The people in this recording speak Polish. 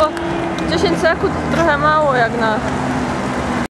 bo 10 sekund trochę mało jak na